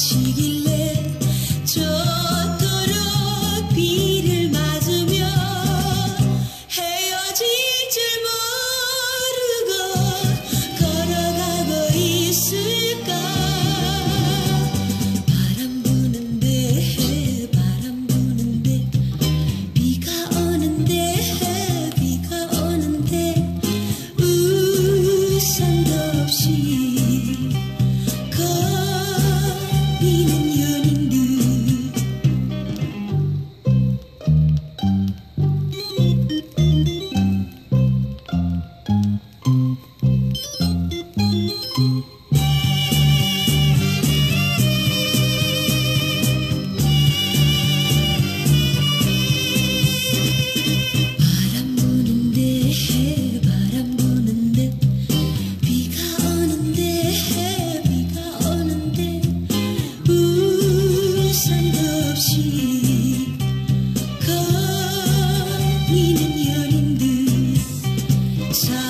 起。time.